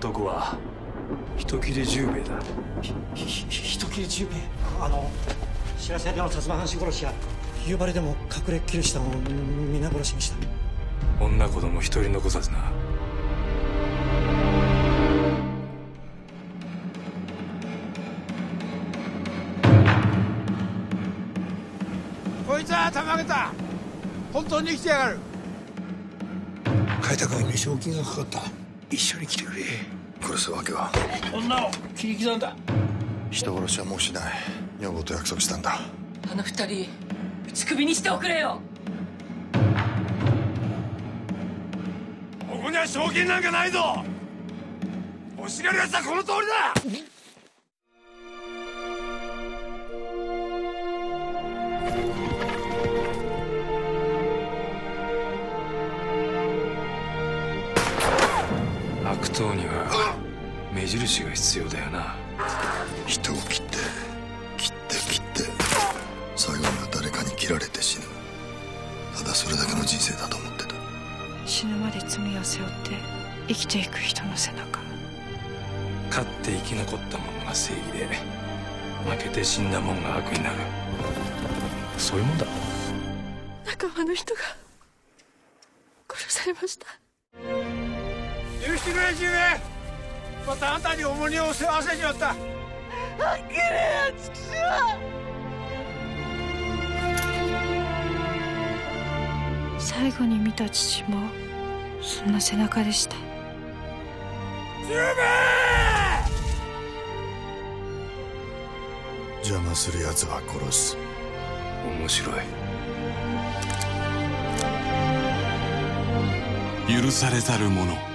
男は人切れ十兵衛だ。人切れ十兵衛？あの知らせでの薩摩藩士殺しや夕張でも隠れキリシタンを皆殺しにした。女子供一人残さずな。こいつはたまげた。本当に生きてやがる。開拓に賞金がかかった一緒に来てくれ。殺すわけは。女を切り刻んだ。人殺しはもうしない。女房と約束したんだ。あの二人打ち首にしておくれよ。ここには賞金なんかないぞ。欲しがるやつはこの通りだ悪党には目印が必要だよな人を切って切って切って最後には誰かに切られて死ぬただそれだけの人生だと思ってた死ぬまで罪を背負って生きていく人の背中勝って生き残った者が正義で負けて死んだ者が悪になるそういうもんだ仲間の人が殺されました許してくれ十兵衛またあんたに重荷を背負わせてしまった。最後に見た父もそんな背中でした。十兵衛邪魔する奴は殺す。面白い。許されざる者